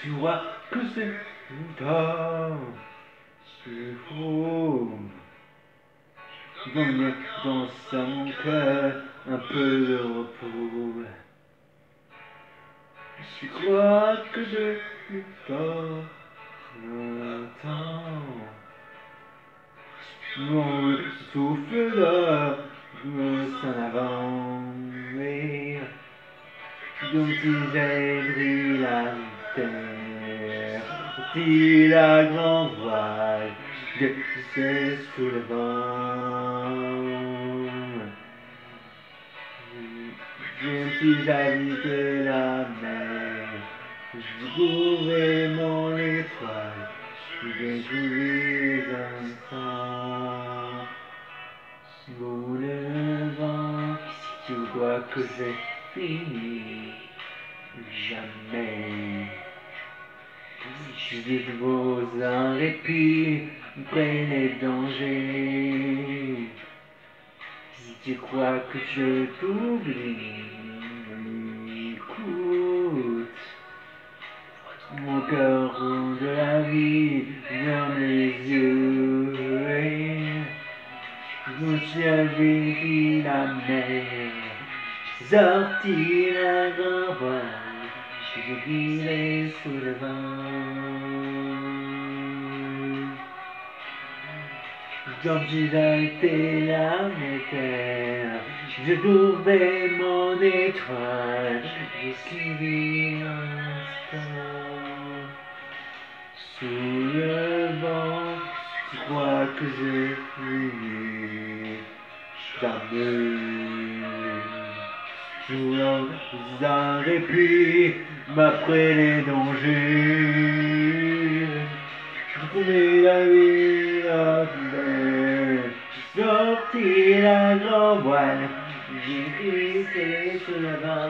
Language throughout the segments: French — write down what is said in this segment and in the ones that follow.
Tu vois que c'est tard, c'est faux. Venir dans son cœur un peu de repos. Tu crois que je temps. Mon souffle là, me s'en avant, mais donc j'ai brûlé la terre, la grande voile, je sous le vent. Même si j'habite la mer, je trouverai mon étoile, je vais trouver un sang. Sous le vent, tu vois que j'ai fini, jamais. Je vos répit, prenez danger. Si tu crois que je t'oublie, écoute. Mon cœur de la vie, dans les yeux. Ciel vit la mer, sorti la grand voile, je guidais sous le vent. Comme si j'étais la terre, je trouvais mon étoile, j'ai suivi l'instant. Sous le vent, tu crois que je suis jamais. Jouant un répit, m'après les dangers. Je trouvais la vie à sorti la grande voile, j'ai glissé sous le vent.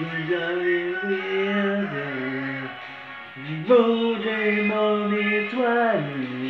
Vous avez vu Manger mon étoile.